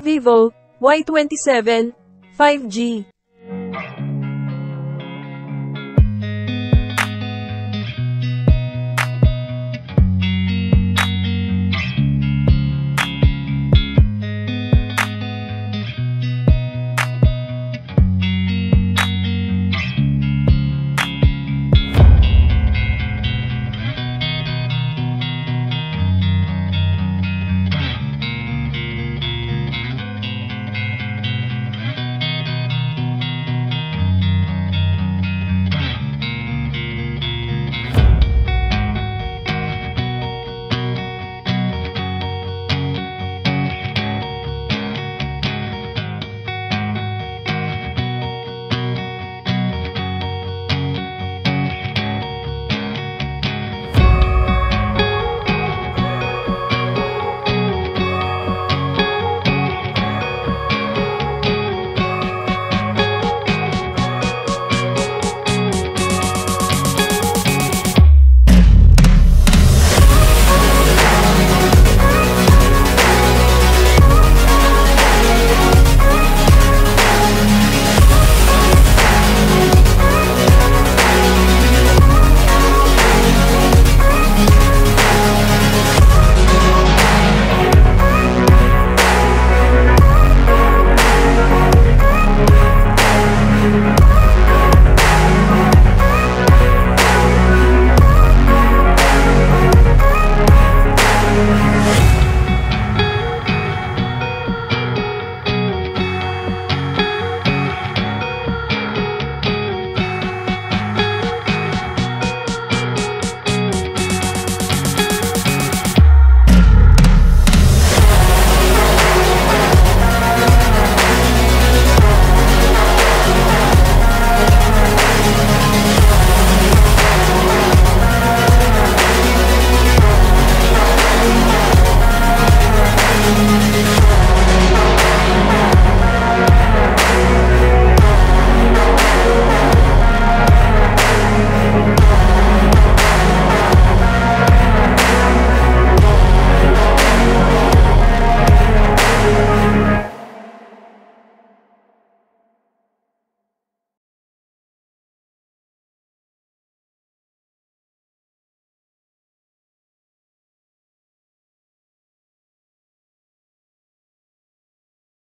Vivo, Y27, 5G.